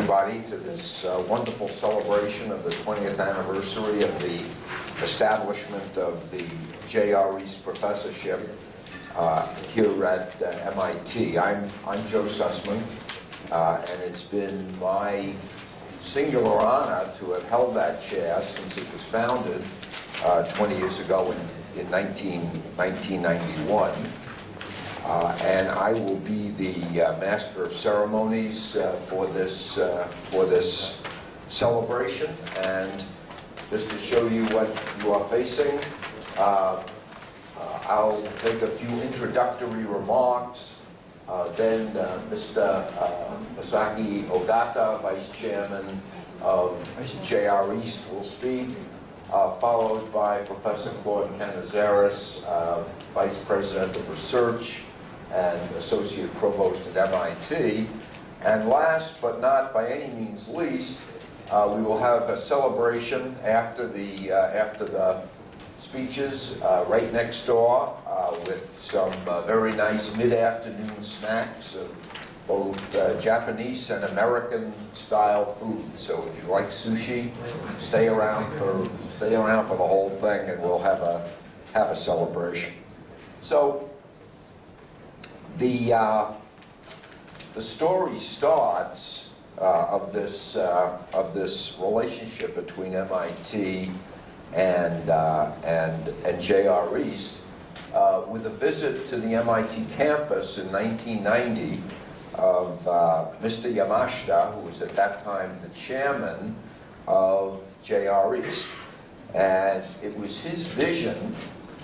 everybody to this uh, wonderful celebration of the 20th anniversary of the establishment of the J.R. East Professorship uh, here at uh, MIT. I'm, I'm Joe Sussman, uh, and it's been my singular honor to have held that chair since it was founded uh, 20 years ago in, in 19, 1991. Uh, and I will be the uh, master of ceremonies uh, for this uh, for this celebration. And just to show you what you are facing, uh, uh, I'll make a few introductory remarks. Then Mr. Masaki Ogata, Vice Chairman of JR East, will speak, uh, followed by Professor Claude Canizares, uh, Vice President of Research and Associate Provost at MIT. And last but not by any means least, uh, we will have a celebration after the, uh, after the speeches uh, right next door uh, with some uh, very nice mid-afternoon snacks of both uh, Japanese and American style food. So if you like sushi, stay around for stay around for the whole thing, and we'll have a have a celebration. So the uh, the story starts uh, of this uh, of this relationship between MIT and uh, and and JR East uh, with a visit to the MIT campus in 1990 of Mr. Yamashita, who was at that time the chairman of JR East, and it was his vision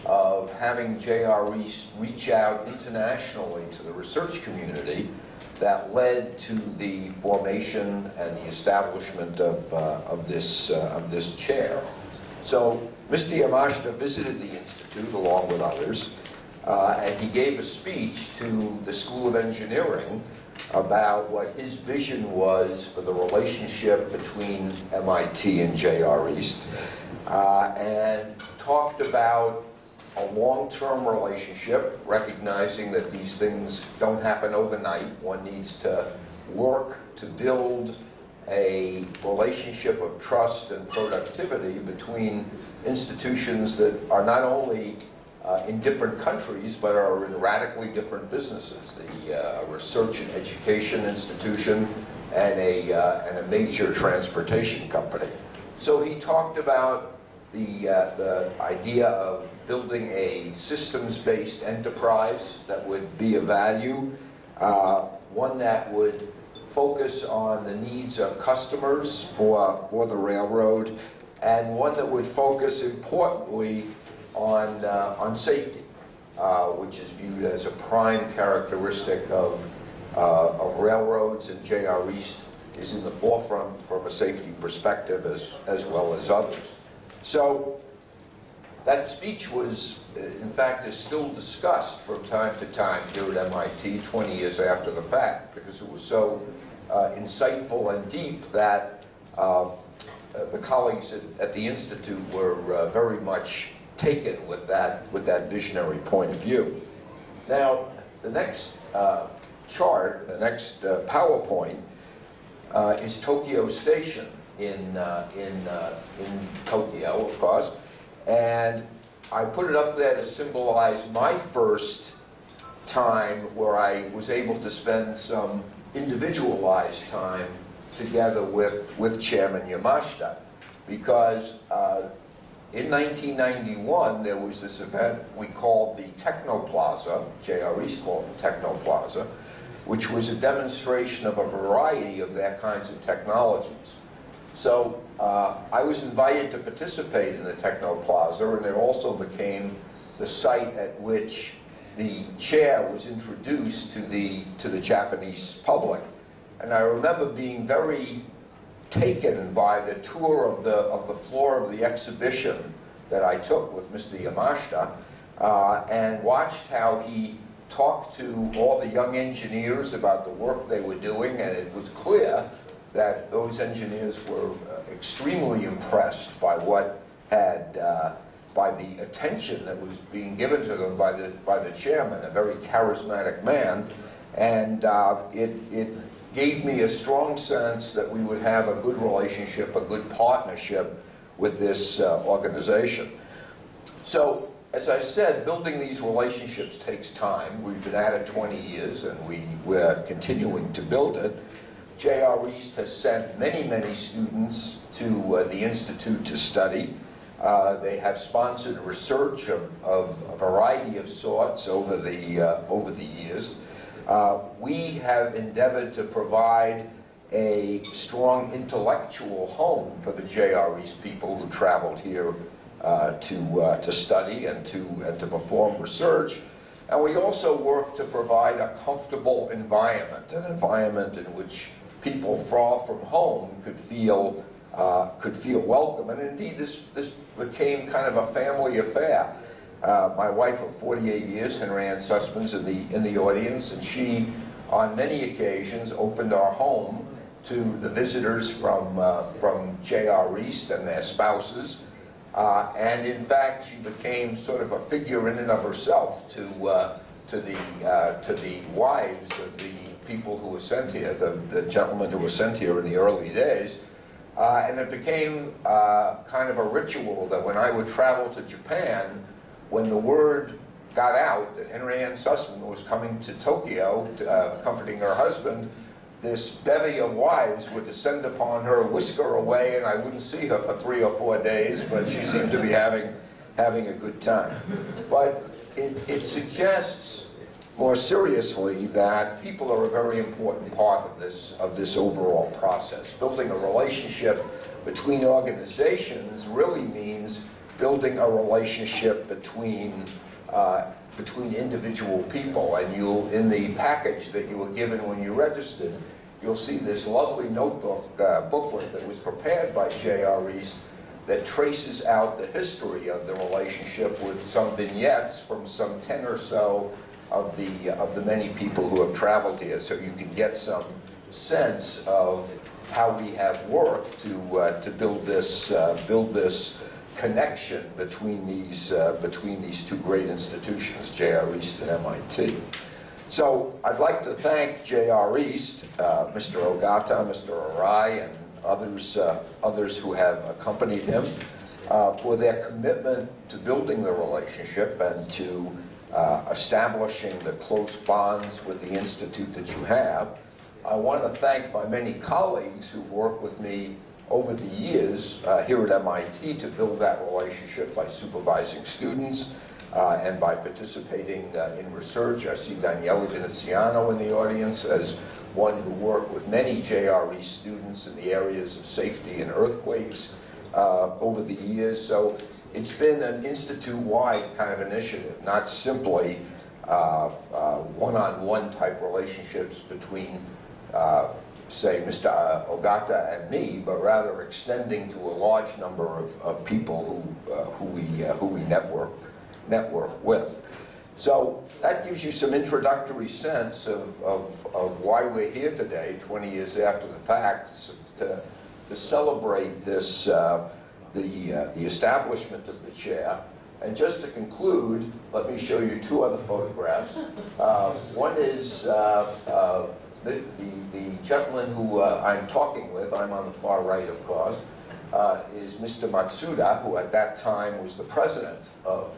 of having JR East reach out internationally to the research community that led to the formation and the establishment of, uh, of, this, uh, of this chair. So Mr. Yamashita visited the Institute along with others, uh, and he gave a speech to the School of Engineering about what his vision was for the relationship between MIT and JR East, uh, and talked about a long-term relationship, recognizing that these things don't happen overnight. One needs to work to build a relationship of trust and productivity between institutions that are not only uh, in different countries, but are in radically different businesses. The uh, research and education institution and a, uh, and a major transportation company. So he talked about the, uh, the idea of building a systems-based enterprise that would be of value, uh, one that would focus on the needs of customers for, for the railroad, and one that would focus importantly on, uh, on safety, uh, which is viewed as a prime characteristic of, uh, of railroads, and JR East is in the forefront from a safety perspective as, as well as others. So that speech was, uh, in fact, is still discussed from time to time here at MIT 20 years after the fact because it was so uh, insightful and deep that uh, the colleagues at, at, the Institute were uh, very much taken with that, with that visionary point of view. Now, the next uh, chart, the next uh, PowerPoint, is Tokyo Station in, in, in Tokyo, of course. And I put it up there to symbolize my first time where I was able to spend some individualized time together with, with Chairman Yamashita. Because uh, in 1991, there was this event we called the Technoplaza, JR East called the Technoplaza, which was a demonstration of a variety of their kinds of technologies. So uh, I was invited to participate in the Technoplaza, and it also became the site at which the chair was introduced to the to the Japanese public. And I remember being very taken by the tour of the of the floor of the exhibition that I took with Mr. Yamashita, uh, and watched how he talked to all the young engineers about the work they were doing, and it was clear that those engineers were uh, extremely impressed by what had, uh, by the attention that was being given to them by the, by the chairman, a very charismatic man. And uh, it, it gave me a strong sense that we would have a good relationship, a good partnership with this uh, organization. So, as I said, building these relationships takes time. We've been at it 20 years and we, we're continuing to build it. J.R. East has sent many, many students to uh, the Institute to study. Uh, they have sponsored research of, of, a variety of sorts over the, uh, over the years. Uh, we have endeavored to provide a strong intellectual home for the J.R. East people who traveled here uh, to, uh, to study and to, and to perform research. And we also work to provide a comfortable environment, an environment in which people far from home could feel uh, could feel welcome. And indeed, this, this became kind of a family affair. Uh, my wife of 48 years, Henrianne Sussman's in the, in the audience, and she, on many occasions, opened our home to the visitors from, uh, from J.R. East and their spouses. Uh, and in fact, she became sort of a figure in and of herself to, uh, to, the, uh, to the wives of the people who were sent here, the, the gentlemen who were sent here in the early days. Uh, and it became uh, kind of a ritual that when I would travel to Japan, when the word got out that Henrianne Sussman was coming to Tokyo, to, uh, comforting her husband, this bevy of wives would descend upon her, whisk her away, and I wouldn't see her for three or four days, but she seemed to be having, having a good time. But it, it suggests more seriously that people are a very important part of this, of this overall process. Building a relationship between organizations really means building a relationship between uh, between individual people. And you'll, in the package that you were given when you registered, you'll see this lovely notebook uh, booklet that was prepared by J.R. East that traces out the history of the relationship with some vignettes from some 10 or so of the, of the many people who have traveled here, so you can get some sense of how we have worked to, uh, to build, this, uh, build this connection between these, uh, between these two great institutions, J.R. East and MIT. So I'd like to thank J.R. East, uh, Mr. Ogata, Mr. Arai, and others, uh, others who have accompanied him uh, for their commitment to building the relationship and to uh, establishing the close bonds with the institute that you have. I want to thank my many colleagues who've worked with me over the years uh, here at MIT to build that relationship by supervising students uh, and by participating uh, in research. I see Daniele Veneziano in the audience as one who worked with many JRE students in the areas of safety and earthquakes uh, over the years. So it's been an institute-wide kind of initiative, not simply uh, uh, one-on-one -on -one type relationships between say, Mr. Ogata and me, but rather extending to a large number of, of people who, uh, who, we, uh, who we network, network with. So that gives you some introductory sense of, of, of why we're here today, 20 years after the fact, to, to celebrate this, uh, the, uh, the establishment of the chair. And just to conclude, let me show you two other photographs. Uh, one is uh, uh, the, the, the gentleman who uh, I'm talking with, I'm on the far right, of course, uh, is Mr. Matsuda, who at that time was the president of,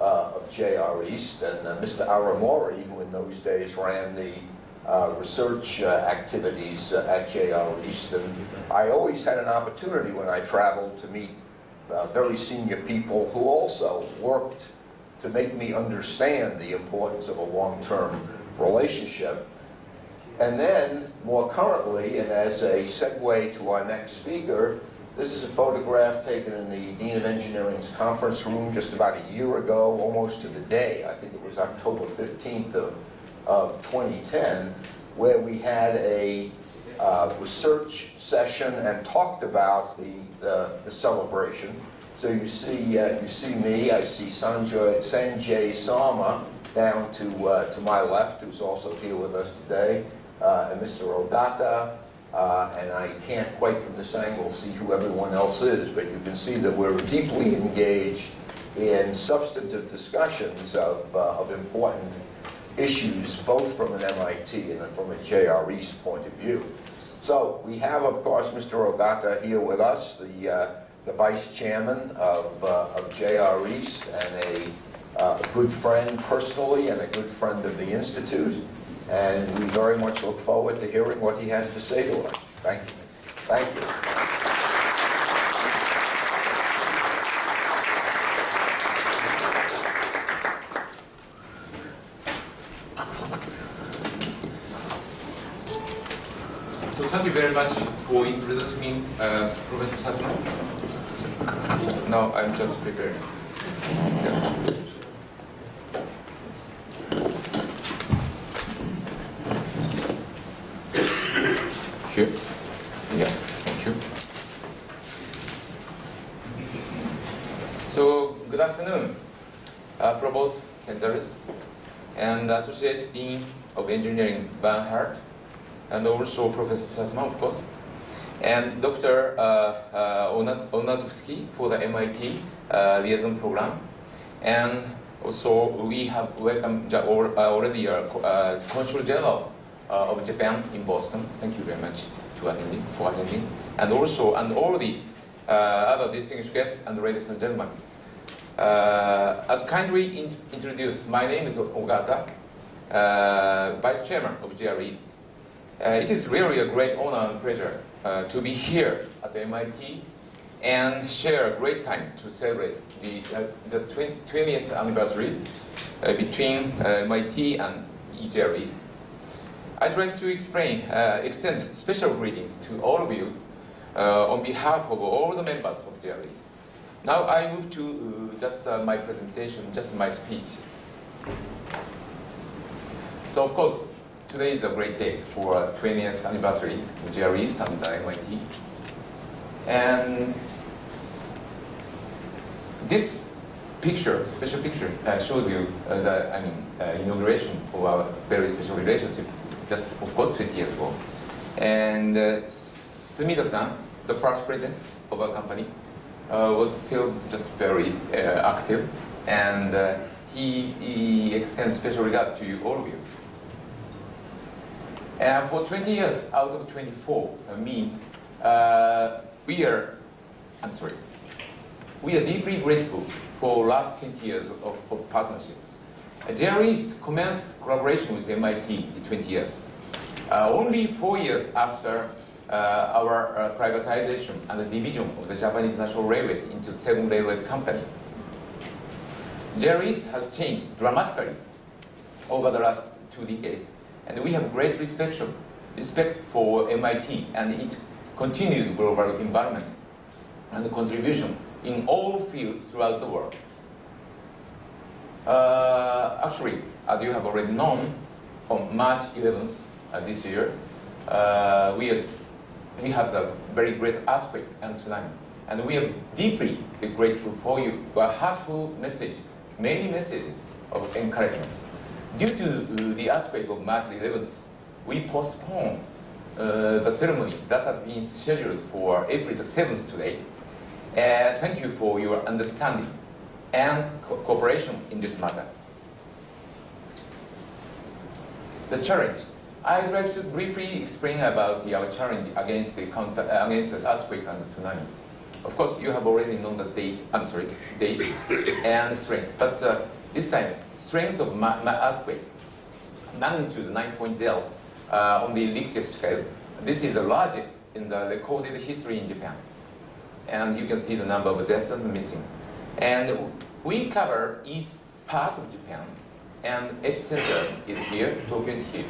uh, of JR East, and uh, Mr. Aramori, who in those days ran the uh, research uh, activities at JR Easton. I always had an opportunity when I traveled to meet very senior people who also worked to make me understand the importance of a long-term relationship and then, more currently, and as a segue to our next speaker, this is a photograph taken in the Dean of Engineering's conference room just about a year ago, almost to the day. I think it was October 15th of, of 2010, where we had a uh, research session and talked about the, the, the celebration. So you see, uh, you see me, I see Sanjay, Sanjay Sarma down to, uh, to my left, who's also here with us today uh, and Mr. Ogata, uh, and I can't quite from this angle see who everyone else is, but you can see that we're deeply engaged in substantive discussions of, uh, of important issues both from an MIT and from a JRE's point of view. So we have, of course, Mr. Ogata here with us, the, uh, the vice chairman of, uh, of JR East and a, uh, a good friend personally and a good friend of the Institute. And we very much look forward to hearing what he has to say to us. Thank you. Thank you. So thank you very much for introducing me, uh, Professor Sasno. Now I'm just prepared. Yeah. Here. Yeah, thank you. So, good afternoon, uh, Provost Canizares and Associate Dean of Engineering Van Hart and also Professor Sasman, of course, and Dr. Uh, uh, Onatovsky for the MIT uh, liaison program. And also, we have welcomed uh, already uh, Consul General of Japan in Boston. Thank you very much to attending, for attending. And also, and all the other distinguished guests and ladies and gentlemen. Uh, as kindly in- introduced, my name is Ogata, uh, Vice Chairman of JR East. Uh, it is really a great honor and pleasure uh, to be here at MIT and share a great time to celebrate the, uh, the 20th anniversary between MIT and EGREs. I'd like to explain, extend special greetings to all of you uh, on behalf of all the members of JR East. Now I move to uh, just uh, my presentation, just my speech. So of course, today is a great day for uh, 20th anniversary of JR East and MIT. And this picture, special picture, uh, shows you uh, the I mean, uh, inauguration of our very special relationship, just of course 20 years ago. And uh, Sumita-san, the first president of our company, uh, was still just very uh, active, and uh, he, he extends special regard to you, all of you. And for 20 years out of 24 uh, means uh, we are, I'm sorry, we are deeply grateful for last 20 years of, of partnership. Uh, JR East commenced collaboration with MIT in 20 years. Uh, only four years after uh, our uh, privatization and the division of the Japanese National Railways into Seven railway Company. JR East has changed dramatically over the last two decades, and we have great respect, respect for MIT and its continued global environment and contribution in all fields throughout the world. Uh, actually, as you have already known, on March 11th uh, this year, uh, we, are, we have a very great earthquake and tsunami. And we are deeply grateful for you, a heartful message, many messages of encouragement. Due to uh, the earthquake of March 11th, we postponed uh, the ceremony that has been scheduled for April the 7th today. Uh, thank you for your understanding and co- cooperation in this matter. The challenge. I'd like to briefly explain about the, our challenge against the, counter, uh, against the earthquake and the tsunami. Of course, you have already known the date, I'm sorry, date and strength, but uh, this time, strength of earthquake, magnitude 9.0 uh, on the Richter scale. This is the largest in the recorded history in Japan. And you can see the number of deaths and missing. And we cover east parts of Japan, and epicenter is here, Tokyo is here.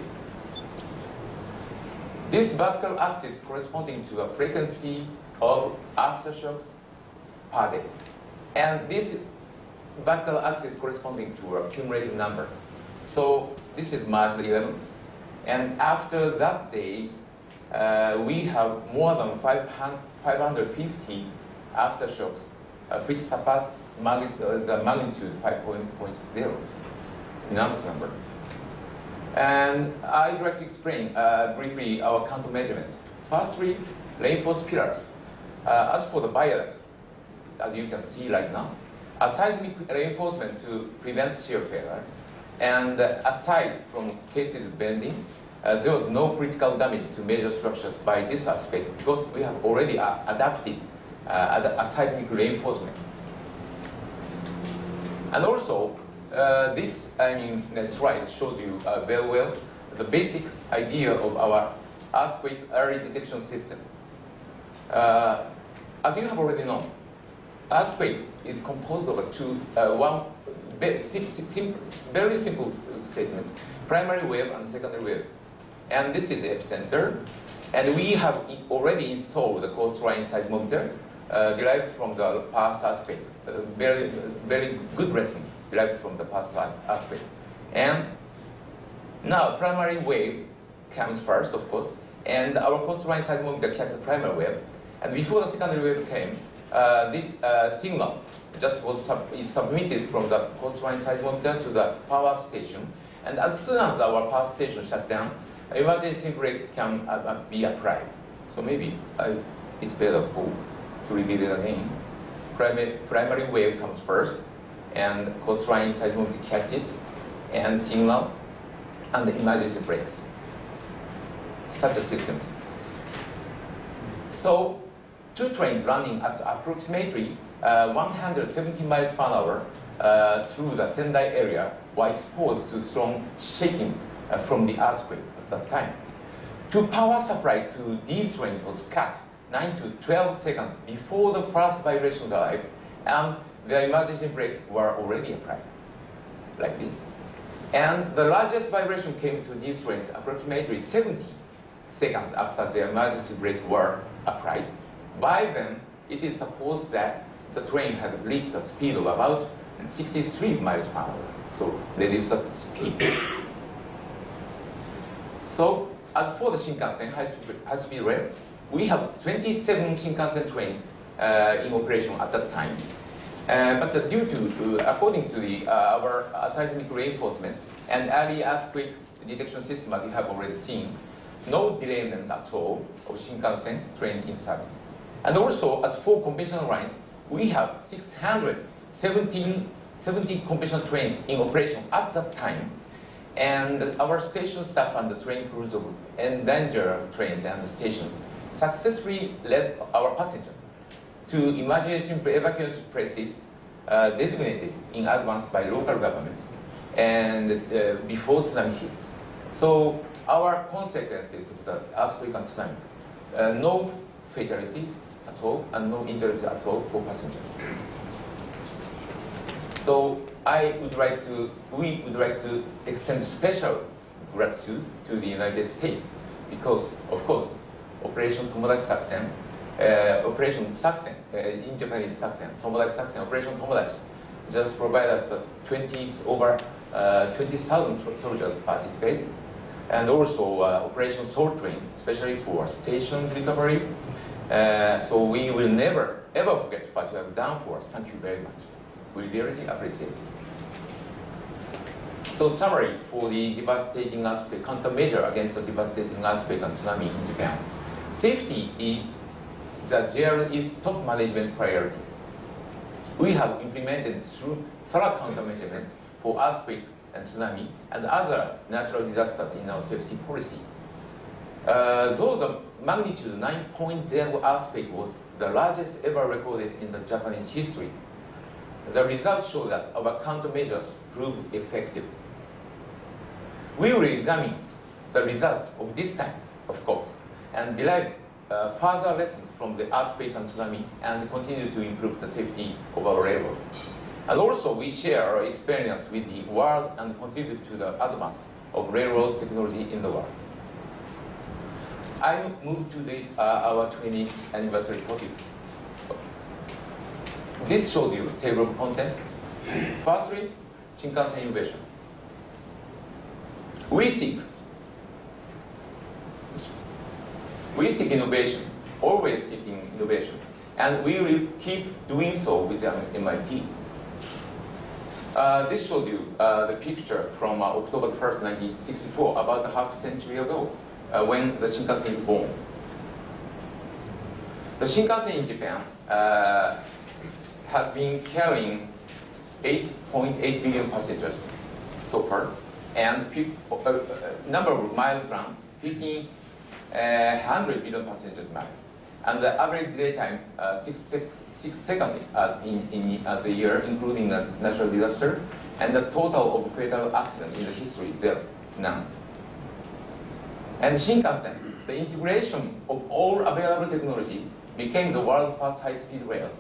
This vertical axis corresponding to a frequency of aftershocks per day. And this vertical axis corresponding to a cumulative number. So this is March 11th. And after that day, uh, we have more than 500, 550 aftershocks, uh, which surpass uh, the magnitude 5.0, enormous number. And I'd like to explain uh, briefly our countermeasurements. Firstly, reinforced pillars. Uh, as for the viaducts, as you can see right now, a seismic reinforcement to prevent shear failure, And aside from cases bending, uh, there was no critical damage to major structures by this aspect because we have already uh, adapted uh, a seismic reinforcement. And also, uh, this I mean, slide shows you uh, very well the basic idea of our earthquake early detection system. Uh, as you have already known, earthquake is composed of two, uh, one very simple, very simple statement, primary wave and secondary wave. And this is the epicenter. And we have already installed the coastline seismometer uh, derived from the past earthquake. Uh, very, very good lesson derived from the past earthquake. And now primary wave comes first, of course, and our coastline seismometer captures primary wave. And before the secondary wave came, this uh, signal just was sub is submitted from the coastline seismometer to the power station. And as soon as our power station shut down, emergency brake can uh, uh be applied. So maybe uh, it's better for, to repeat it again. Primary, primary wave comes first, and coastline seismometer catches, and signal, and the emergency brakes. Such systems. So two trains running at approximately uh, 170 miles per hour uh, through the Sendai area were exposed to strong shaking uh, from the earthquake at that time. To power supply to these trains was cut 9 to 12 seconds before the first vibration arrived, and the emergency brake were already applied, like this. And the largest vibration came to these trains approximately 70 seconds after the emergency brake were applied. By then, it is supposed that the train had reached a speed of about 63 miles per hour. So reduce the speed. So as for the Shinkansen high speed rail, we have 27 Shinkansen trains uh, in operation at that time. Uh, but uh, due to, according to the, uh, our seismic reinforcement and early earthquake detection system, as you have already seen, no derailment at all of Shinkansen train in service. And also, as for conventional lines, we have 617 70 conventional trains in operation at that time. And our station staff and the train crews of endangered trains and stations successfully led our passengers to emergency evacuation places uh, designated in advance by local governments and uh, before tsunami hits. So our consequences of the earthquake and tsunami, uh, no fatalities, at all and no injuries at all for passengers. So I would like to, we would like to extend special gratitude to the United States because, of course, Operation Tomodachi Sakusen, uh, Operation Sakusen, uh, in Japanese Sakusen, Tomodachi Sakusen, Operation Tomodachi, just provide us uh, 20, over uh, 20,000 soldiers participate, and also uh, Operation Soul Train, especially for station recovery uh, so we will never, ever forget what you have done for us. Thank you very much. We really appreciate it. So summary for the devastating earthquake, countermeasure against the devastating earthquake and tsunami in Japan. Safety is the JRE's top management priority. We have implemented through thorough countermeasures for earthquake and tsunami and other natural disasters in our safety policy. Uh, those are magnitude 9.0 earthquake was the largest ever recorded in the Japanese history. The results show that our countermeasures proved effective. We will examine the result of this time, of course, and derive uh, further lessons from the earthquake and tsunami and continue to improve the safety of our railroad. And also, we share our experience with the world and contribute to the advance of railroad technology in the world. I move to the, uh, our 20th anniversary topics. This shows you table of contents. Firstly, Shinkansen innovation. We seek we seek innovation, always seeking innovation, and we will keep doing so with MIT. Uh, this shows you uh, the picture from uh, October 1st, 1964, about a half century ago uh, when the Shinkansen is born. The Shinkansen in Japan uh, has been carrying 8.8 billion passengers so far, and uh, uh, number of miles run 1500 billion passengers miles, and the average delay time uh, six, six, six seconds uh, in, in the year, including a natural disaster, and the total of fatal accident in the history there none. And Shinkansen, the integration of all available technology became the world's first high-speed rail.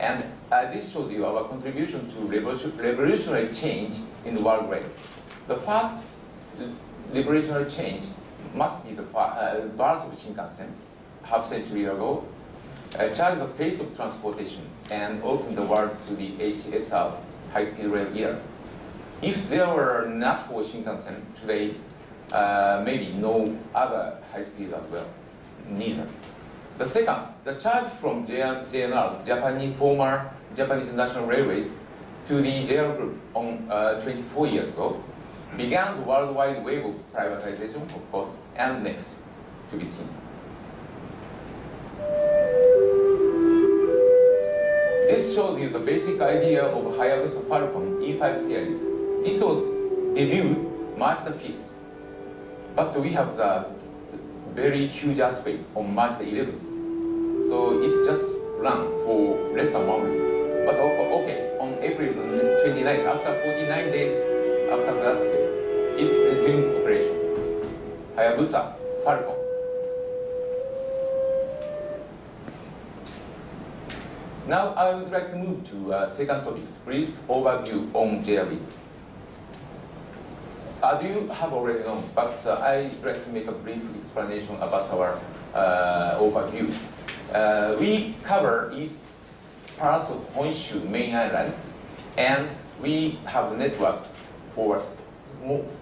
And uh, this shows you our contribution to revolutionary change in the world rail. The first revolutionary change must be the uh, birth of Shinkansen, half century ago, uh, changed the face of transportation and opened the world to the HSR, high-speed rail era. If there were not for Shinkansen today, uh, maybe no other high speed as well, neither. The second, the charge from JNR, Japanese former Japanese National Railways, to the JR Group on uh, 24 years ago, began the worldwide wave of privatization, of course, and next to be seen. This shows you the basic idea of Hayabusa Falcon E5 series. This was debuted March the 5th, but we have the very huge aspect on March the 11th. So it's just run for less than one week. But okay, on April 29th, after 49 days after the aspect, it's resumed operation. Hayabusa Falcon. Now I would like to move to uh, second topic, brief overview on JREs. As you have already known, but uh, I'd like to make a brief explanation about our uh, overview. Uh, we cover east parts of Honshu main islands, and we have a network for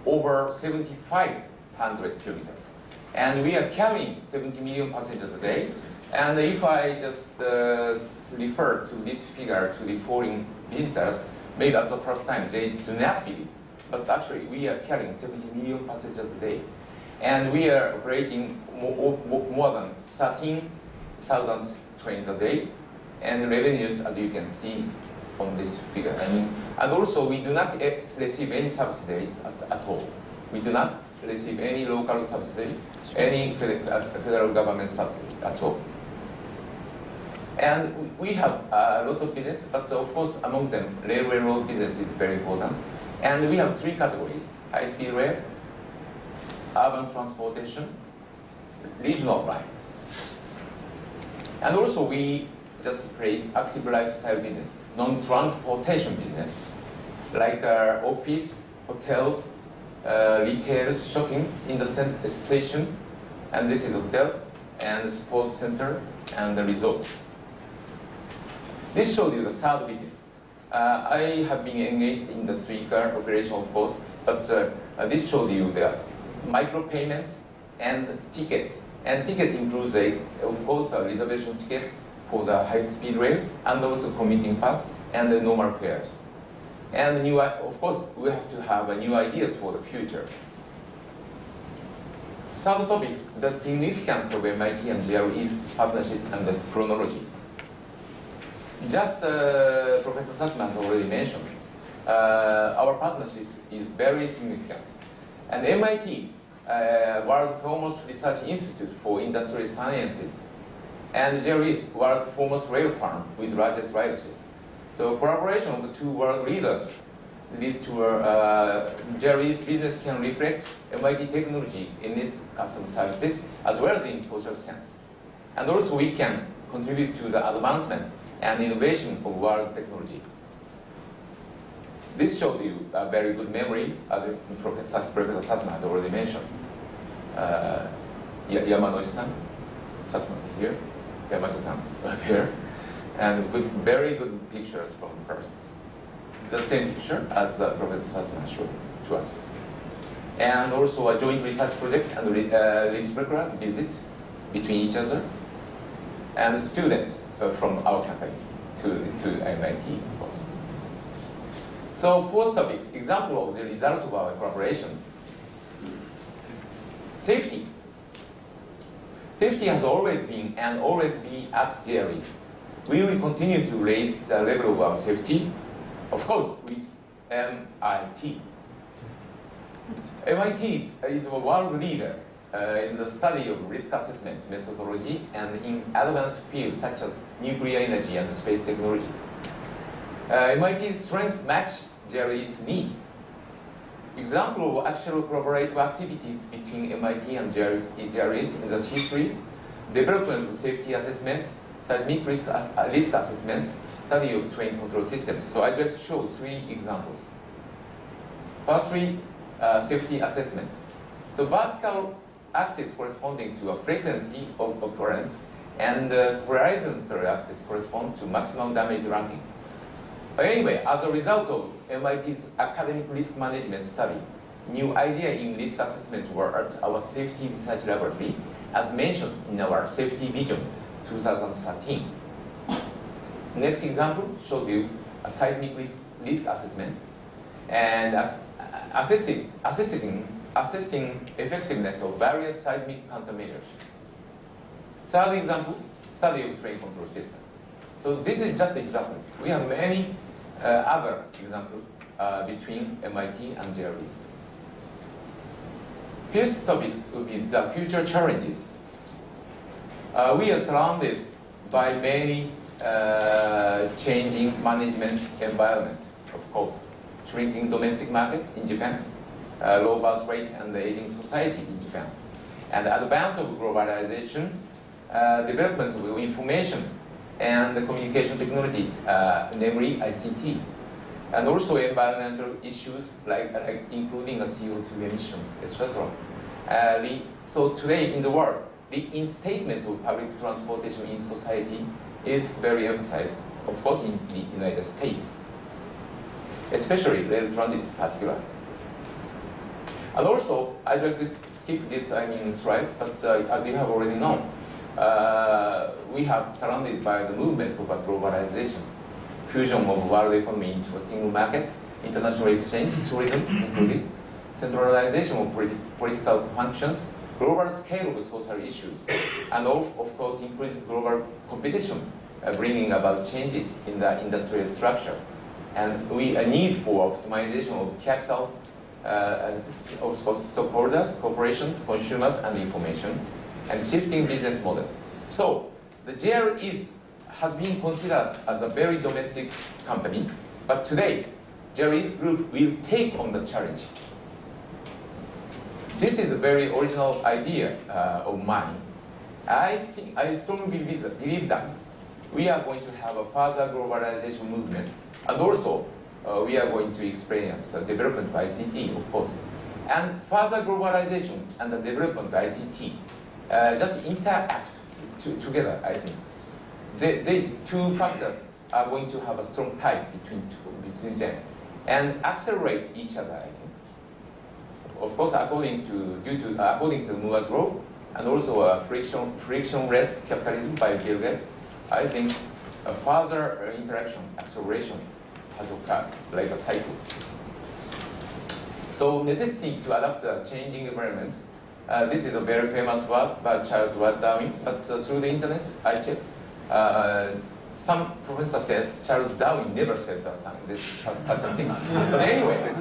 over 7,500 kilometers. And we are carrying 70 million passengers a day. And if I just uh, refer to this figure to the foreign visitors, maybe that's the first time they do not believe but actually we are carrying 70 million passengers a day. And we are operating more, more than 13,000 trains a day, and revenues, as you can see on this figure. I mean, and also, we do not receive any subsidies at, at all. We do not receive any local subsidy, any uh, federal government subsidy at all. And we have a lot of business, but of course, among them, railway road business is very important. And we have three categories, high-speed rail, urban transportation, regional lines. And also we just place active lifestyle business, non-transportation business, like uh, office, hotels, uh, retail, shopping in the station, and this is hotel, and sports center, and the resort. This shows you the third business. Uh, I have been engaged in the three-car operational force, but uh, uh, this shows you the micropayments and tickets. And tickets includes, a, of course, a reservation ticket for the high-speed rail, and also commuting pass, and the normal fares. And new, of course, we have to have new ideas for the future. Third topics, the significance of MIT and JRE's partnership and the chronology. Just uh, Professor Sussman already mentioned, uh, our partnership is very significant. And MIT, uh, world foremost research institute for industrial sciences, and JRE's world foremost rail firm with largest ridership. So collaboration of the two world leaders leads to uh, JRE's business can reflect MIT technology in its customer services as well as in social sense. And also we can contribute to the advancement and innovation of world technology. This shows you a very good memory, as Professor Satsuma has already mentioned. Uh, Yamanoshi-san, Satsuma-san here, Yamasa-san there, and good, very good pictures from first. The same picture as uh, Professor Satsuma showed to us. And also a joint research project and uh, visit between each other and students from our company to, to MIT, of course. So fourth topic, example of the result of our collaboration. Safety. Safety has always been and always be at JRE. We will continue to raise the level of our safety, of course, with MIT. MIT is, is a world leader uh, in the study of risk assessment methodology and in advanced fields such as nuclear energy and space technology. Uh, MIT's strengths match JRE's needs. Example of actual collaborative activities between MIT and JREs in the history, development of safety assessment, seismic risk, uh, risk assessment, study of train control systems. So I'd like to show three examples. Firstly, uh, safety assessment. So vertical axis corresponding to a frequency of occurrence and uh, horizontal axis correspond to maximum damage ranking. But anyway, as a result of MIT's academic risk management study, new idea in risk assessment at our safety research laboratory, as mentioned in our safety vision 2013. Next example shows you a seismic risk, risk assessment and as, assessing, assessing, assessing effectiveness of various seismic countermeasures. Third example, study of train control system. So this is just example. We have many uh, other examples uh, between MIT and JREs. Fifth topic will be the future challenges. Uh, we are surrounded by many uh, changing management environment, of course. Shrinking domestic markets in Japan, uh, low birth rate and the aging society in Japan, and the advance of globalization, uh, development of information and communication technology, uh, namely ICT, and also environmental issues like, like including CO2 emissions, etc. Uh, so today in the world, the instatement of public transportation in society is very emphasized, of course, in the United States, especially rail transit particular. And also, I'd like to skip this, I mean, slide, but uh, as you have already known, uh, we have surrounded by the movements of globalization, fusion of world economy into a single market, international exchange, tourism included, centralization of politi political functions, global scale of social issues, and of, of course increased global competition, uh, bringing about changes in the industrial structure. And we a need for optimization of capital, uh, of stockholders, corporations, consumers, and information, and shifting business models. So the JR is, has been considered as a very domestic company, but today, JRE's group will take on the challenge this is a very original idea uh, of mine. I think I strongly believe that we are going to have a further globalization movement, and also uh, we are going to experience the development by ICT, of course, and further globalization and the development of ICT uh, just interact to, together. I think the, two factors are going to have a strong ties between between them and accelerate each other. I think of course, according to due to uh, according to Moore's law, and also a friction frictionless capitalism by Bill Gates, I think a further interaction acceleration occurred like a cycle. So necessity to adapt the changing environment. Uh, this is a very famous work by Charles Watt Darwin, but uh, through the internet I checked. Uh, some professor said Charles Darwin never said that, this, such a thing. but anyway,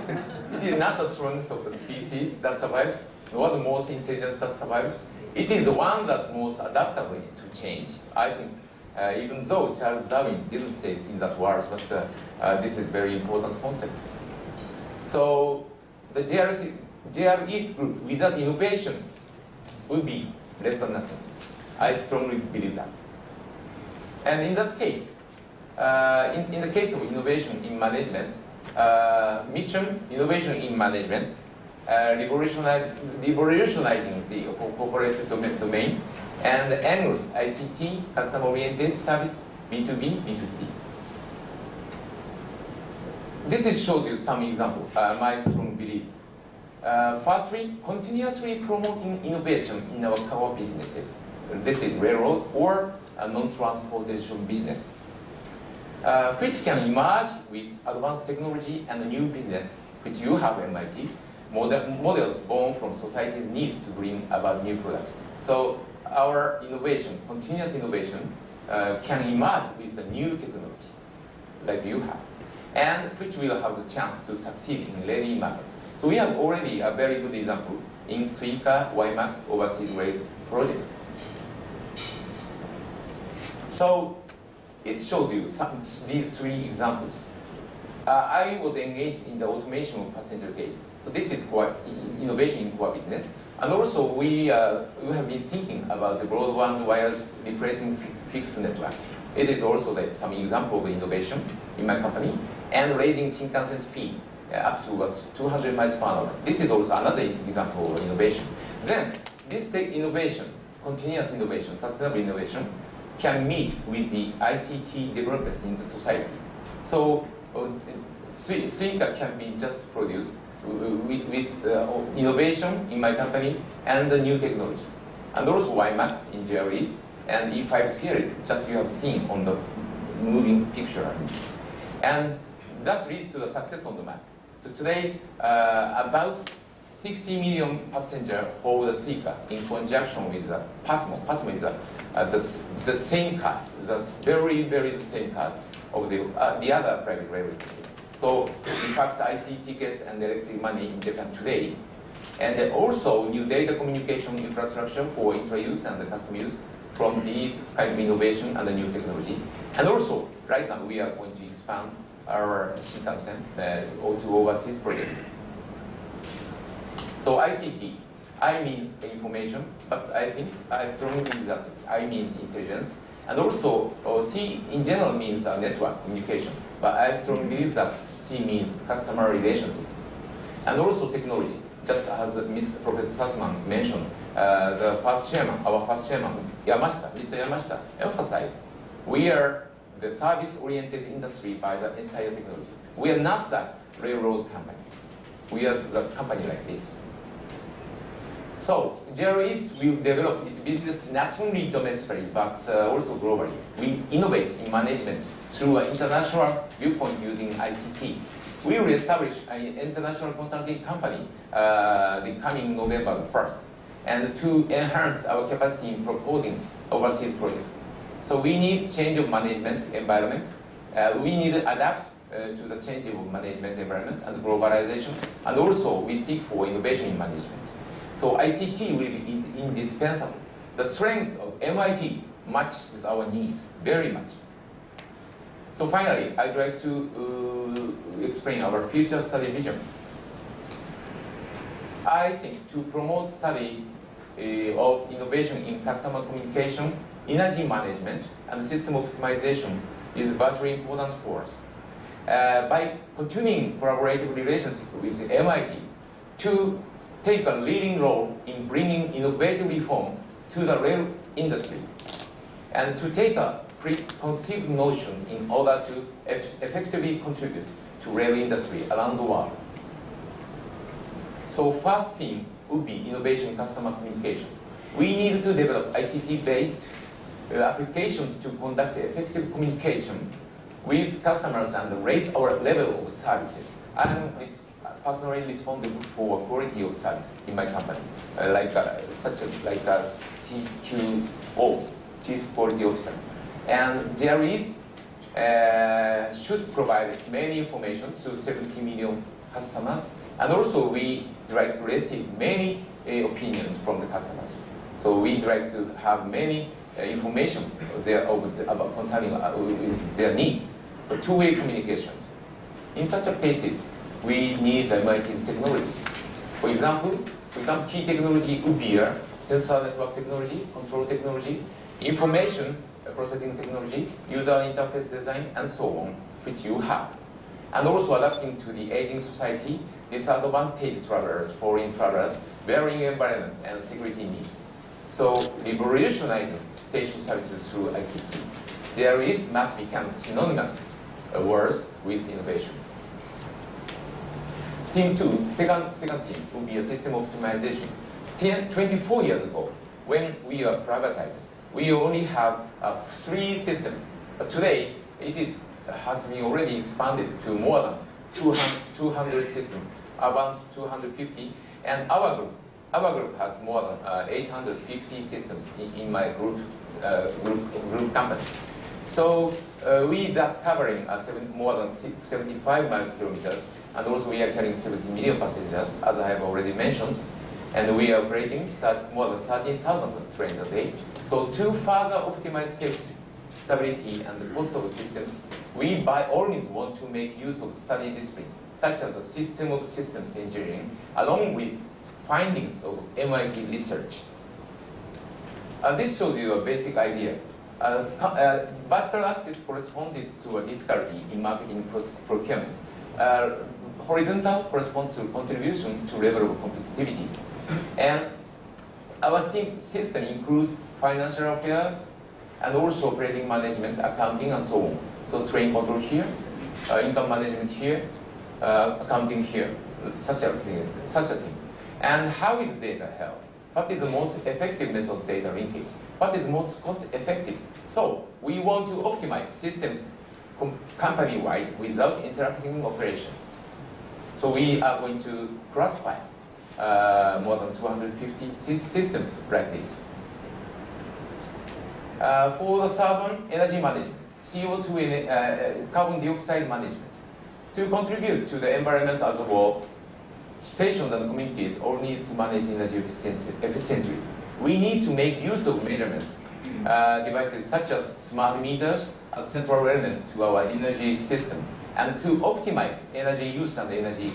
it is not the strength of the species that survives, nor the most intelligence that survives. It is the one that most adaptable to change. I think, uh, even though Charles Darwin didn't say it in that words, but uh, uh, this is very important concept. So the JRC, JR East group without innovation would be less than nothing. I strongly believe that. And in that case, uh, in, in the case of innovation in management, uh, mission, innovation in management, uh, revolutionizing the corporate domain, and angles, ICT, customer-oriented service, B2B, B2C. This is shows you some examples, uh, my strong belief. Uh, firstly, continuously promoting innovation in our core businesses. This is railroad or a non-transportation business uh, which can emerge with advanced technology and a new business, which you have MIT, model, models born from society's needs to bring about new products. So our innovation, continuous innovation, uh, can emerge with a new technology, like you have, and which will have the chance to succeed in ready market. So we have already a very good example in Suica WiMAX overseas rate project. So it shows you some, these three examples. Uh, I was engaged in the automation of passenger gates. So this is quite innovation in core business. And also we, uh, we have been thinking about the broadband wires replacing fixed network. It is also like some example of innovation in my company. And raising Shinkansen speed uh, up to 200 miles per hour. This is also another example of innovation. Then this tech innovation, continuous innovation, sustainable innovation, can meet with the ICT development in the society. So uh, Suica can be just produced with, with uh, innovation in my company and the new technology. And also WiMAX in JREs and E5 series, just you have seen on the moving picture. And that leads to the success on the map. So today, uh, about 60 million passengers hold the Suica in conjunction with the Pasmo. Pasmo is the, uh, the, the same card, the very, very same card of the, uh, the other private railway. So in fact, I see tickets and electric money in Japan today. And also new data communication infrastructure for intra-use and the custom use from these kind of innovation and the new technology. And also, right now we are going to expand our Shinkansen uh, to overseas project. So ICT, I means information, but I think I strongly believe that I means intelligence. And also, C in general means uh, network communication, but I strongly believe that C means customer relationship. And also technology, just as Ms. Professor Sussman mentioned, uh, the first chairman, our first chairman, Yamashita, Mr. Yamashita, emphasized we are the service-oriented industry by the entire technology. We are not the railroad company. We are the company like this. So, JR East will develop its business not only domestically, but uh, also globally. We innovate in management through an international viewpoint using ICT. We will establish an international consulting company uh, the coming November 1st, and to enhance our capacity in proposing overseas projects. So we need change of management environment. Uh, we need to adapt uh, to the change of management environment and globalization, and also we seek for innovation in management. So ICT will be indispensable. The strength of MIT matches our needs very much. So finally, I'd like to uh, explain our future study vision. I think to promote study uh, of innovation in customer communication, energy management, and system optimization is very important for us. Uh, by continuing collaborative relationship with MIT to take a leading role in bringing innovative reform to the rail industry and to take a preconceived notions in order to eff effectively contribute to rail industry around the world. So first thing would be innovation customer communication. We need to develop ICT-based uh, applications to conduct effective communication with customers and raise our level of services. I'm personally responsible for quality of service in my company, uh, like uh, such a, like a CQO, Chief Quality Officer. And is uh, should provide many information to 70 million customers, and also we like to receive many uh, opinions from the customers. So we like to have many uh, information there about concerning uh, their needs for two-way communications. In such a cases, we need the MIT's technology. For example, for example, key technology be sensor network technology, control technology, information processing technology, user interface design, and so on, which you have. And also adapting to the aging society, disadvantaged travelers, foreign travelers, varying environments and security needs. So revolutionizing station services through ICT. There is must become synonymous words with innovation. Team two, second, second team will be a system optimization. 10, 24 years ago, when we were privatized, we only have uh, three systems. But today, it is, has been already expanded to more than 200, 200 systems, around 250. And our group, our group has more than uh, 850 systems in, in my group, uh, group, group company. So uh, we thus covering uh, seven, more than 75 miles kilometers and also we are carrying 70 million passengers, as I have already mentioned, and we are operating more than 13,000 trains a day. So to further optimize safety, stability, and the cost of systems, we by all means want to make use of study disciplines, such as the system of systems engineering, along with findings of MIT research. Uh, this shows you a basic idea. Uh, uh, vertical axis corresponded to a difficulty in marketing procurement. Uh, horizontal corresponds to contribution to level of competitivity. And our system includes financial affairs and also operating management, accounting, and so on. So train control here, uh, income management here, uh, accounting here, such a thing, such a things. And how is data held? What is the most effective method of data linkage? What is most cost effective? So we want to optimize systems com- company-wide without interrupting operations. So we are going to classify uh, more than 250 systems like this. Uh, for the one, energy management, CO2 and uh, carbon dioxide management. To contribute to the environment as a whole, stations and communities all need to manage energy efficiently. We need to make use of measurements uh, devices such as smart meters as central element to our energy system and to optimize energy use and energy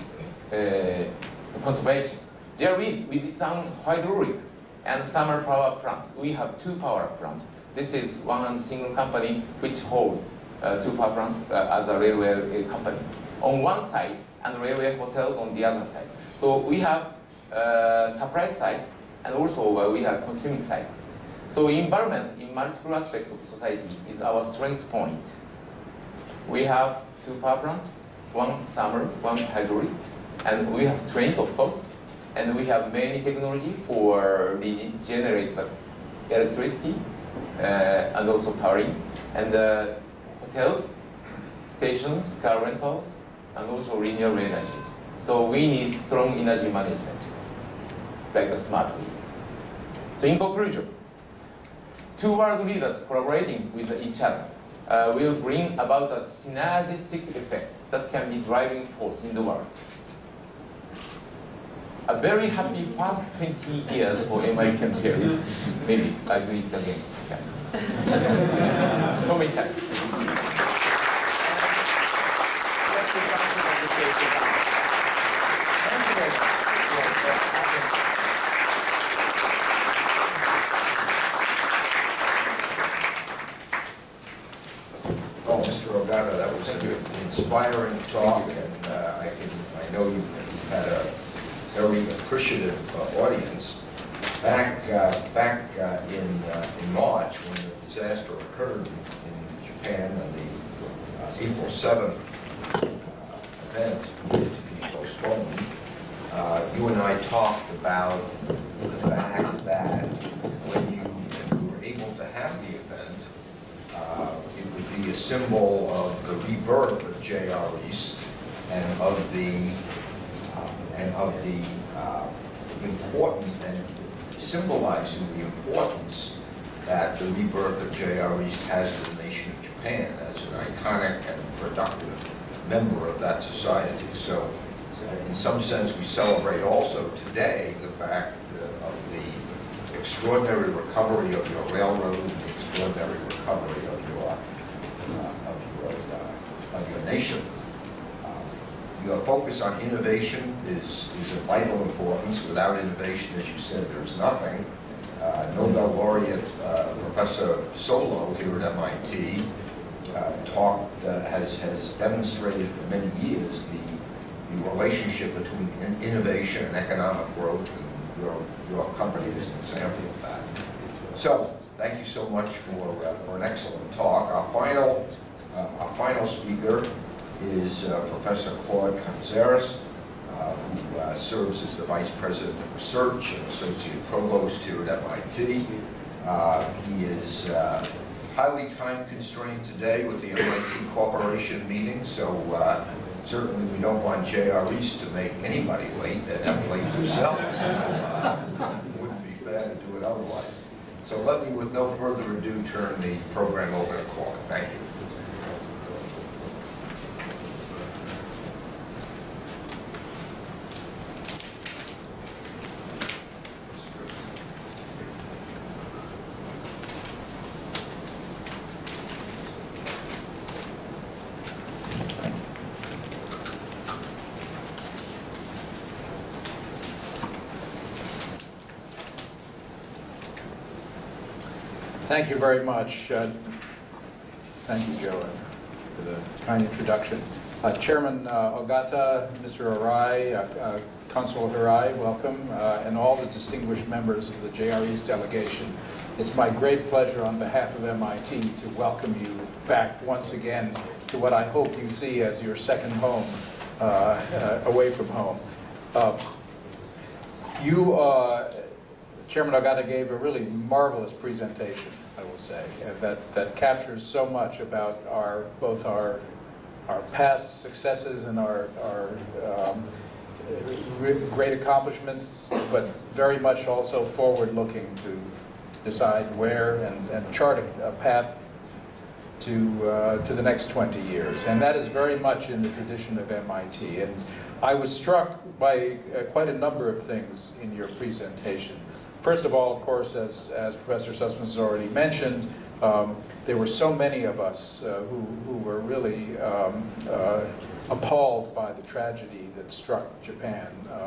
uh, conservation. There is, with own hydraulic and thermal power plants, we have two power plants. This is one single company which holds uh, two power plants uh, as a railway uh, company on one side and railway hotels on the other side. So we have uh, supply side and also uh, we have consuming side. So environment in multiple aspects of society is our strength point. We have two power plants, one summer, one hydraulic, and we have trains of course, and we have many technology for regenerate the electricity and also powering, and uh, hotels, stations, car rentals, and also renewable energies. So we need strong energy management, like a smart grid. So in conclusion, two world leaders collaborating with each other uh, will bring about a synergistic effect that can be driving force in the world. A very happy past 20 years for MIT Cherries. Maybe I do it again. Yeah. so many times. You much. Oh, Mr. Ogata, that was an inspiring talk, and uh, I can, I know you've had a very appreciative uh, audience. Back, uh, back uh, in, uh, in March, when the disaster occurred in Japan and the uh, April 7th uh, event needed to be postponed, you and I talked about the fact that when you were able to have the event, it would be a symbol of the rebirth of JR East and of the, and of the uh, important and symbolizing the importance that the rebirth of JR East has to the nation of Japan as an iconic and productive member of that society. So uh, in some sense, we celebrate also today the fact uh, of the extraordinary recovery of your railroad, the extraordinary recovery of your, uh, of your, uh, of your nation. Your focus on innovation is, is of vital importance. Without innovation, as you said, there's nothing. Uh, Nobel laureate uh, Professor Solow here at MIT uh, talked, uh, has, has demonstrated for many years the, the relationship between in- innovation and economic growth, and your, your company is an example of that. So, thank you so much for, uh, for an excellent talk. Our final, uh, our final speaker is uh, Professor Claude Canizares, uh, who uh, serves as the Vice President of Research and Associate Provost here at MIT. Uh, He is uh, highly time constrained today with the MIT Corporation meeting, so certainly we don't want J.R. East to make anybody late, and Emily himself. Uh, Wouldn't be fair to do it otherwise. So let me, with no further ado, turn the program over to Claude. Thank you. Thank you very much. Uh, Thank you, Joe, for the kind introduction. Uh, Chairman uh, Ogata, Mr. Arai, uh, uh, Consul Hirai, welcome, uh, and all the distinguished members of the JRE's delegation. It's my great pleasure on behalf of MIT to welcome you back once again to what I hope you see as your second home, uh, away from home. You, Chairman Ogata gave a really marvelous presentation, I will say, that, that captures so much about our, both our, our past successes and our, our um, great accomplishments, but very much also forward-looking to decide where and, and chart a a path to, uh, to the next 20 years. And that is very much in the tradition of MIT. And I was struck by uh, quite a number of things in your presentation. First of all, of course, as, as Professor Sussman has already mentioned, um, there were so many of us uh, who, who were really um, uh, appalled by the tragedy that struck Japan um,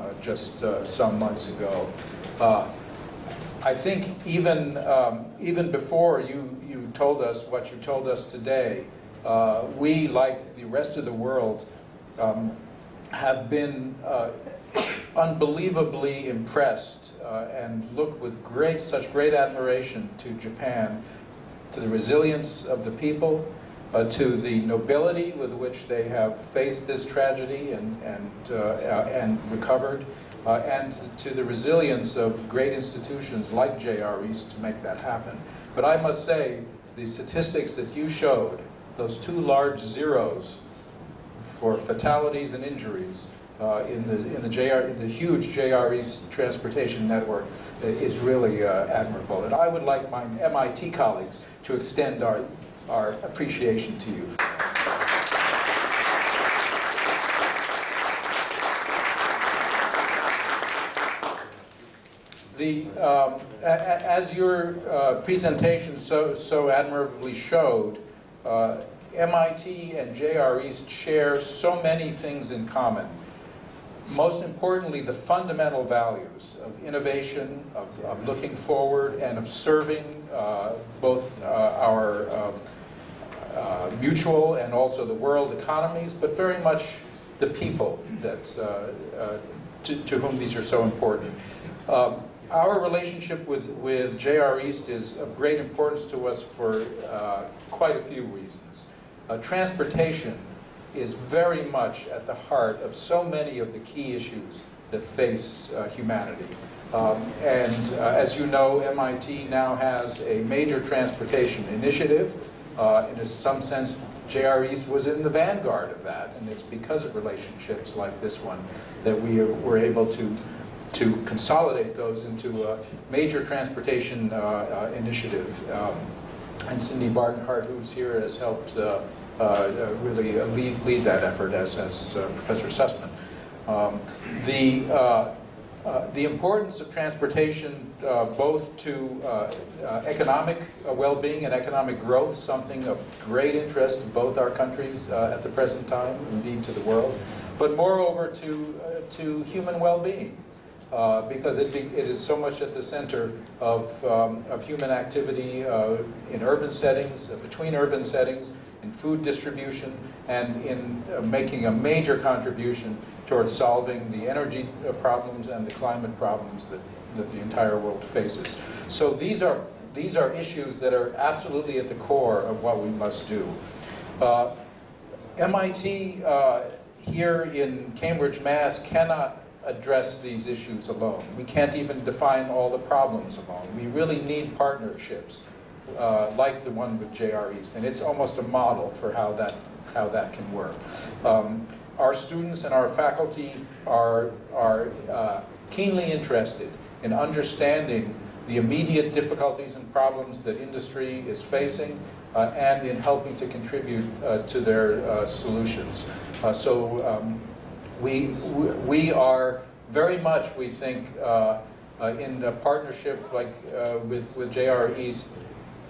uh, just uh, some months ago. Uh, I think even, um, even before you, you told us what you told us today, uh, we, like the rest of the world, um, have been unbelievably impressed uh, and look with great, such great admiration to Japan, to the resilience of the people, uh, to the nobility with which they have faced this tragedy and, and, uh, uh, and recovered, uh, and to the resilience of great institutions like JR East to make that happen. But I must say, the statistics that you showed, those two large zeros for fatalities and injuries uh, in the in the JR the huge JR East transportation network is really uh, admirable. And I would like my MIT colleagues to extend our our appreciation to you. The, um, a- a- as your uh, presentation so, so admirably showed, uh, MIT and JR East share so many things in common. Most importantly, the fundamental values of innovation, of, of looking forward, and of serving uh, both uh, our uh, uh, mutual and also the world economies, but very much the people that, uh, uh, to, to whom these are so important. Um, our relationship with, with JR East is of great importance to us for uh, quite a few reasons. Transportation is very much at the heart of so many of the key issues that face uh, humanity. Um, and uh, as you know, MIT now has a major transportation initiative. Uh, in some sense, JR East was in the vanguard of that, and it's because of relationships like this one that we are, were able to to consolidate those into a major transportation uh, uh, initiative. Um, and Cindy Barnhart, who's here, has helped uh, really uh, lead, lead that effort, as has uh, Professor Sussman. Um, the, uh, uh, the importance of transportation, uh, both to uh, uh, economic uh, well-being and economic growth, something of great interest to both our countries uh, at the present time, indeed to the world, but moreover to, uh, to human well-being. Uh, because it, be, it is so much at the center of, um, of human activity uh, in urban settings, uh, between urban settings, in food distribution, and in uh, making a major contribution towards solving the energy uh, problems and the climate problems that, that the entire world faces. So these are, these are issues that are absolutely at the core of what we must do. Uh, MIT uh, here in Cambridge, Mass. cannot address these issues alone. We can't even define all the problems alone. We really need partnerships uh, like the one with JR East, and it's almost a model for how that, how that can work. Um, our students and our faculty are, are uh, keenly interested in understanding the immediate difficulties and problems that industry is facing uh, and in helping to contribute uh, to their uh, solutions. Uh, so um, we, we are very much, we think, uh, in a partnership like uh, with, with JR East,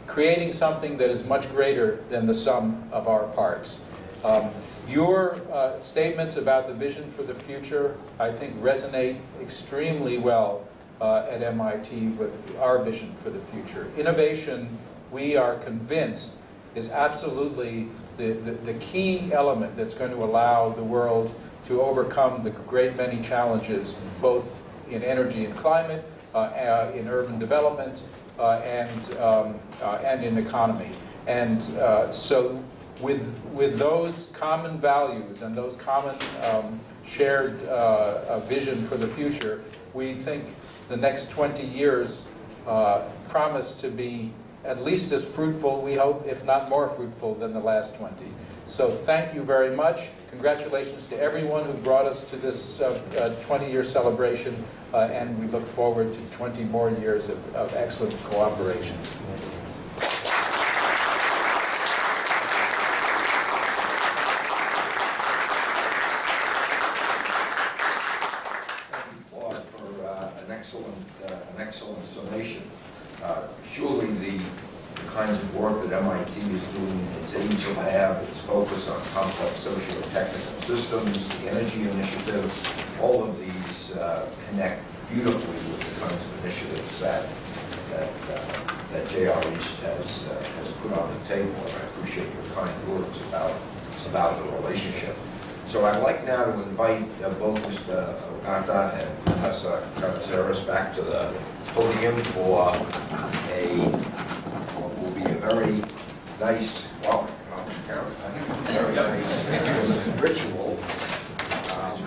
creating something that is much greater than the sum of our parts. Um, your uh, statements about the vision for the future, I think, resonate extremely well uh, at MIT with our vision for the future. Innovation, we are convinced, is absolutely the, the, the key element that's going to allow the world to overcome the great many challenges, both in energy and climate, uh, uh, in urban development, and, um, uh, and in economy. And uh, so with, with those common values and those common um, shared uh, uh, vision for the future, we think the next 20 years uh, promise to be at least as fruitful, we hope, if not more fruitful than the last 20. So thank you very much. Congratulations to everyone who brought us to this 20-year celebration, uh, and we look forward to 20 more years of of excellent cooperation. Thank you, Claude, for uh, an excellent, uh, an excellent summation. Uh, Surely the the kinds of work that MIT is doing in its AgeLab, its focus on complex socio-technical systems, the energy initiative, all of these uh, connect beautifully with the kinds of initiatives that, that, uh, that JR East has, uh, has put on the table, and I appreciate your kind words about, about the relationship. So I'd like now to invite uh, both Mr. Ogata and Professor Canizares back to the podium for a, what will be a very nice, well, very nice ritual. Um,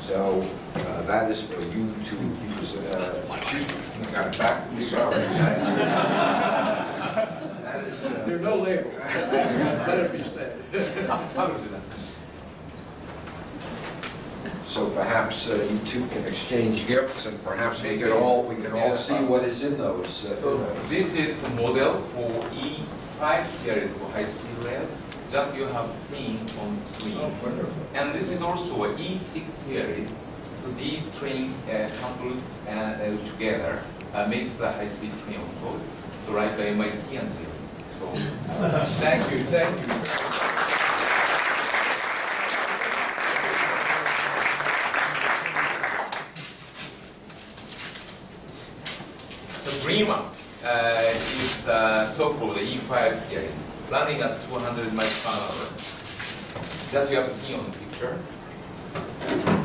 So uh, that is for you to use, uh, excuse me, I got back, sorry. That is, uh, There are no labels. Let it be said. So perhaps uh, you two can exchange gifts, and perhaps we can all, we can all see what is in those. uh, So this is a model for E5 series for high-speed rail, just you have seen on the screen. Oh, wonderful. And this is also a E6 series, so these train uh, coupled uh, uh, together uh, makes the high-speed train, of course, so right by MIT and. So, Thank you, thank you. the uh, is uh, so-called E5 series, running at 200 miles per hour. Just you have seen on the picture.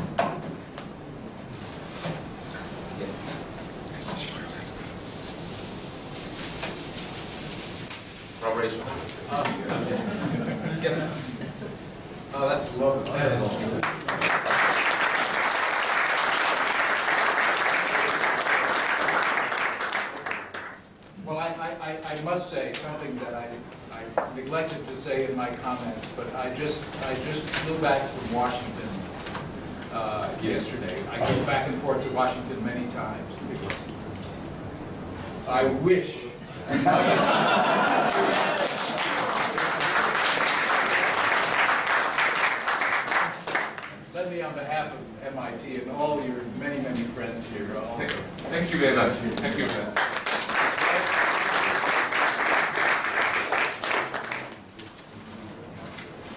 Well, I, I, I- I must say something that I, I neglected to say in my comments, but I just, I just flew back from Washington uh, yesterday. I go back and forth to Washington many times. I wish Me, on behalf of MIT and all your many, many friends here also. Thank you very much. Thank you.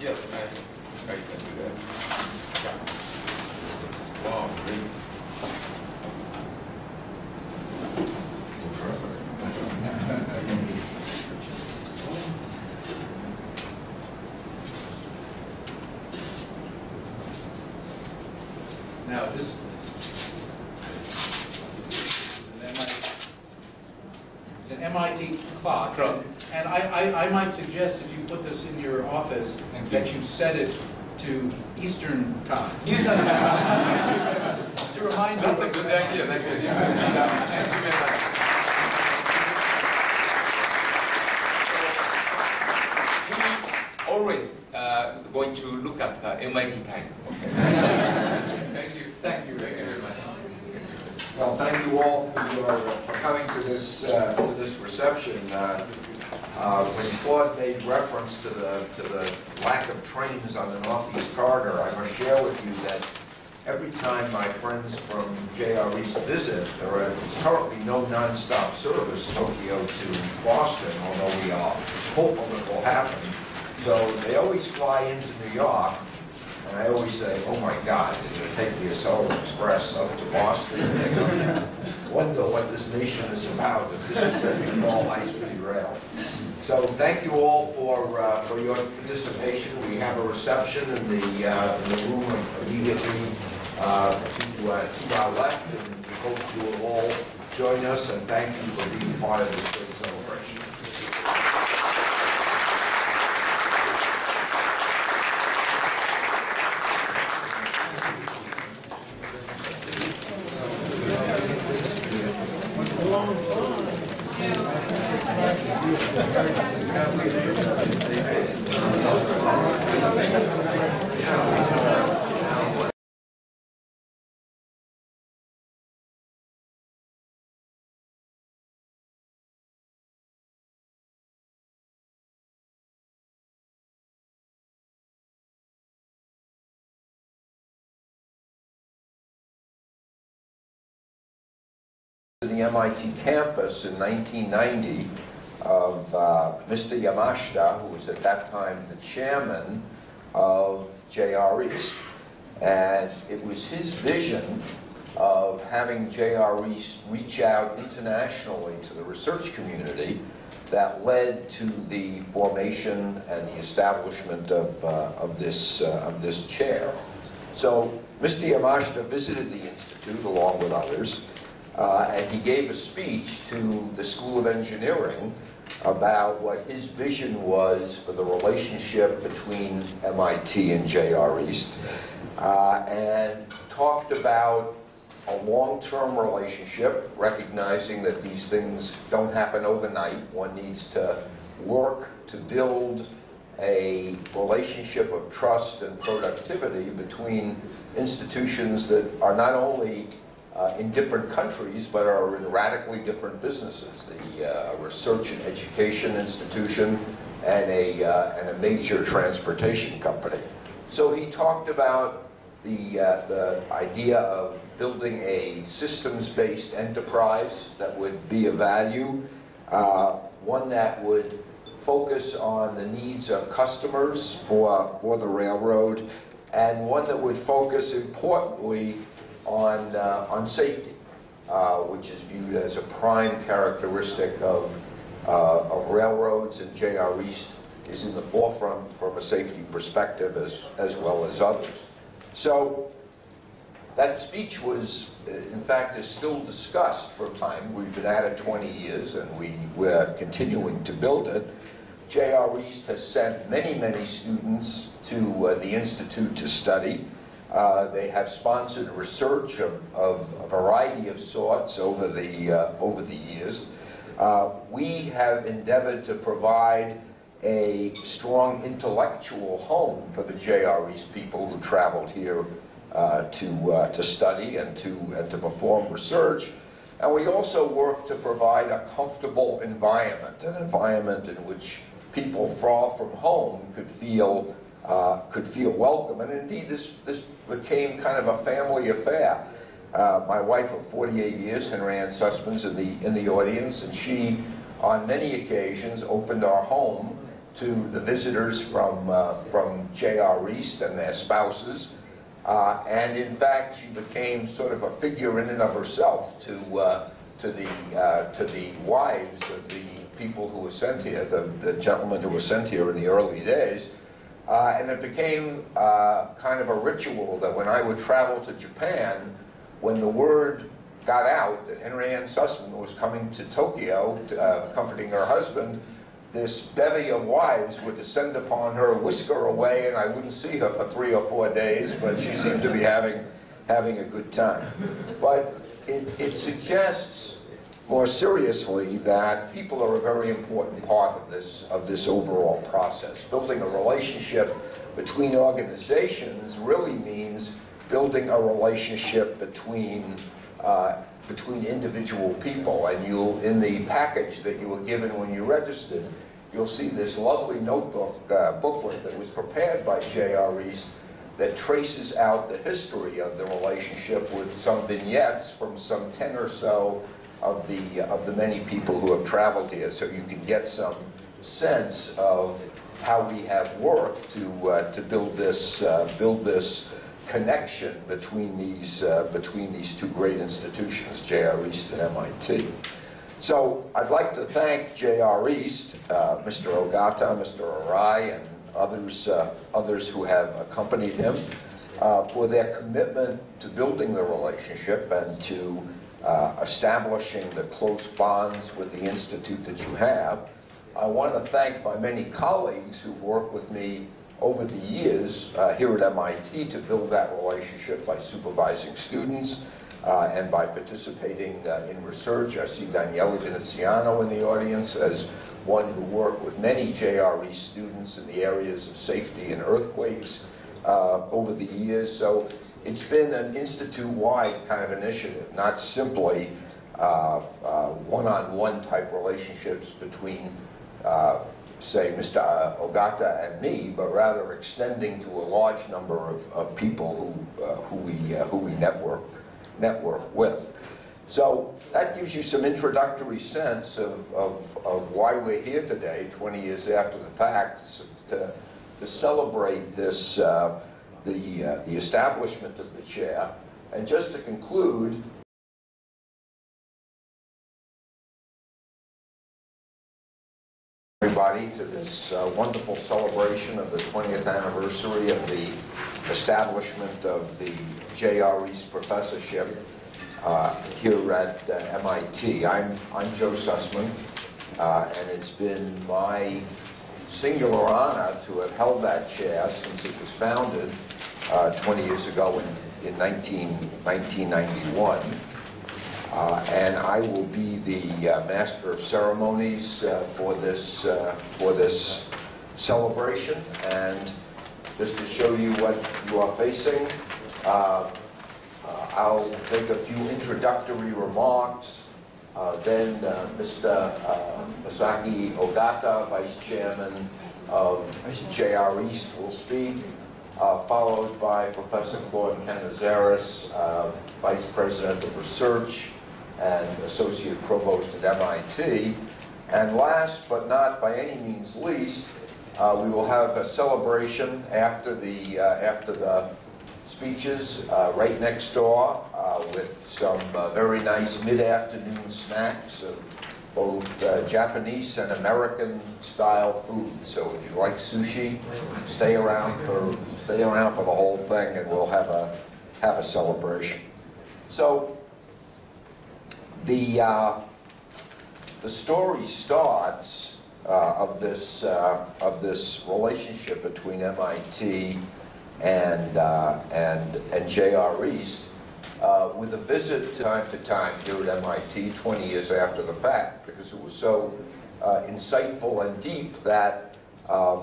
Yes, I, I can do that. Wow, great. Now, this. It's an MIT clock. Clock. And I, I, I might suggest if you put this in your office, Thank you. that you set it to Eastern time. Yes. To remind you. That's a good idea, that's a good idea. Thank you very much. We always uh, going to look at the MIT time. Thank you, thank you, thank you very much. Well, thank you all for your, for coming to this, uh, to this reception. Uh, uh, When Claude made reference to the, to the lack of on the Northeast Corridor, I must share with you that every time my friends from JR East visit, there is currently no nonstop service Tokyo to Boston, although we are hopeful it will happen. So they always fly into New York, And I always say, oh my God, they're going to take the Acela Express up to Boston. and They're going to wonder what this nation is about if this is what we call high-speed rail. So thank you all for, uh, for your participation. We have a reception in the, uh, in the room immediately uh, to, uh, to our left, and we hope you will all join us, and thank you for being part of this great celebration. to the MIT campus in 1990 of uh, Mr. Yamashita, who was at that time the chairman of JR East. And it was his vision of having JR East reach out internationally to the research community that led to the formation and the establishment of, uh, of, this, uh, of this chair. So Mr. Yamashita visited the Institute along with others, uh, and he gave a speech to the School of Engineering about what his vision was for the relationship between MIT and JR East, uh, and talked about a long-term relationship, recognizing that these things don't happen overnight. One needs to work to build a relationship of trust and productivity between institutions that are not only uh, in different countries, but are in radically different businesses. The uh, research and education institution and a, uh, and a major transportation company. So he talked about the, uh, the idea of building a systems-based enterprise that would be of value, uh, one that would focus on the needs of customers for, for the railroad, and one that would focus importantly on, uh, on safety, uh, which is viewed as a prime characteristic of, uh, of railroads, and JR East is in the forefront from a safety perspective as, as well as others. So that speech was, uh, in fact, is still discussed for time. We've been at it 20 years, and we, we're continuing to build it. JR East has sent many, many students to uh, the Institute to study. Uh, they have sponsored research of, of, a variety of sorts over the, uh, over the years. Uh, we have endeavored to provide a strong intellectual home for the JRE's people who traveled here uh, to, uh, to study and to, and to perform research. And we also work to provide a comfortable environment, an environment in which people far from home could feel uh, could feel welcome. And indeed, this, this became kind of a family affair. Uh, my wife of 48 years, Henry Ann Sussman's in the, in the audience, and she, on many occasions, opened our home to the visitors from, uh, from JR East and their spouses. Uh, and in fact, she became sort of a figure in and of herself to, uh, to, the, uh, to the wives of the people who were sent here, the, the gentlemen who were sent here in the early days. Uh, and it became uh, kind of a ritual that when I would travel to Japan, when the word got out that Henry Ann Sussman was coming to Tokyo, uh, comforting her husband, this bevy of wives would descend upon her, whisk her away, and I wouldn't see her for three or four days, but she seemed to be having, having a good time. But it, it suggests more seriously that people are a very important part of this, of this overall process. Building a relationship between organizations really means building a relationship between, uh, between individual people. And you'll, in the package that you were given when you registered, you'll see this lovely notebook, uh, booklet that was prepared by J.R. East that traces out the history of the relationship with some vignettes from some 10 or so of the, of the many people who have traveled here, so you can get some sense of how we have worked to, uh, to build this, uh, build this connection between these, uh, between these two great institutions, J.R. East and MIT. So I'd like to thank J.R. East, uh, Mr. Ogata, Mr. Arai, and others, uh, others who have accompanied him uh, for their commitment to building the relationship and to uh, establishing the close bonds with the institute that you have. I want to thank my many colleagues who've worked with me over the years uh, here at MIT to build that relationship by supervising students uh, and by participating uh, in research. I see Daniele Veneziano in the audience as one who worked with many JRE students in the areas of safety and earthquakes uh, over the years. So it's been an institute-wide kind of initiative, not simply uh, uh, one-on-one type relationships between, uh, say, Mr. Ogata and me, but rather extending to a large number of, of people who, uh, who, we, uh, who we network, network with. So that gives you some introductory sense of, of, of why we're here today, 20 years after the fact, to, to celebrate this, uh, the, uh, the establishment of the chair. And just to conclude, everybody to this uh, wonderful celebration of the 20th anniversary of the establishment of the J.R. East Professorship uh, here at uh, MIT. I'm, I'm Joe Sussman, uh, and it's been my singular honor to have held that chair since it was founded uh, 20 years ago in, in 19, 1991. Uh, and I will be the uh, master of ceremonies uh, for this uh, for this celebration. And just to show you what you are facing, uh, I'll make a few introductory remarks. Then Mr. Masaki Ogata, Vice Chairman of JR East, will speak, uh, followed by Professor Claude Canizares, uh, Vice President of Research and Associate Provost at MIT. And last but not by any means least, uh, we will have a celebration after the, uh, after the speeches uh, right next door uh, with some very nice mid-afternoon snacks of both uh, Japanese and American style food. So if you like sushi, stay around for stay around for the whole thing, and we'll have a have a celebration. So the uh, the story starts uh, of this uh, of this relationship between MIT and uh, and and J.R. East uh, with a visit time to time here at MIT 20 years after the fact because it was so uh, insightful and deep that uh,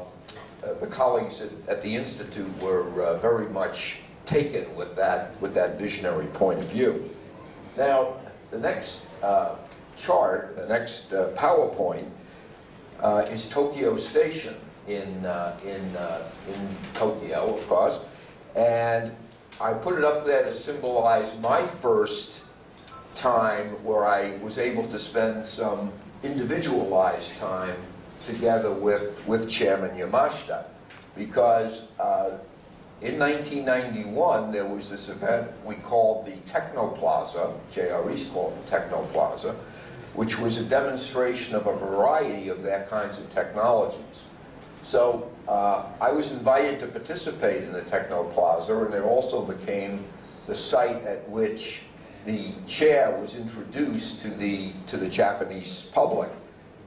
the colleagues at, at, the institute were uh, very much taken with that with that visionary point of view. Now the next uh, chart, the next uh, PowerPoint, is Tokyo Station in, in, in Tokyo, of course. And I put it up there to symbolize my first time where I was able to spend some individualized time together with, with Chairman Yamashita. Because uh, in 1991, there was this event we called the Technoplaza, J.R. East called the Technoplaza, which was a demonstration of a variety of their kinds of technologies. So uh, I was invited to participate in the Techno Plaza, and it also became the site at which the chair was introduced to the to the Japanese public.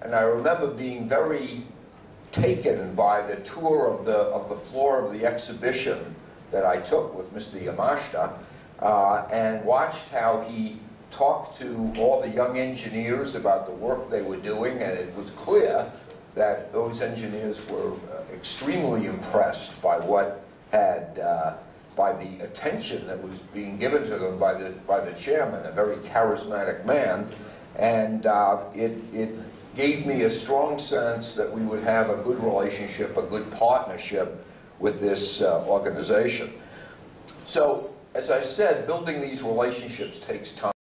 And I remember being very taken by the tour of the of the floor of the exhibition that I took with Mr. Yamashita, uh, and watched how he talked to all the young engineers about the work they were doing, and it was clear that those engineers were uh, extremely impressed by what had, uh, by the attention that was being given to them by the, by the chairman, a very charismatic man. And uh, it, it gave me a strong sense that we would have a good relationship, a good partnership with this uh, organization. So, as I said, building these relationships takes time.